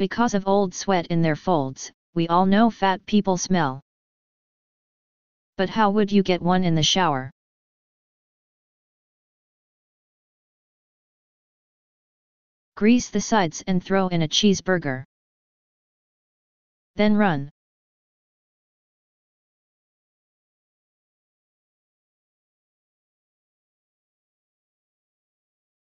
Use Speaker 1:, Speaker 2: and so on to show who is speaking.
Speaker 1: Because of old sweat in their folds, we all know fat people smell. But how would you get one in the shower? Grease the sides and throw in a cheeseburger. Then run.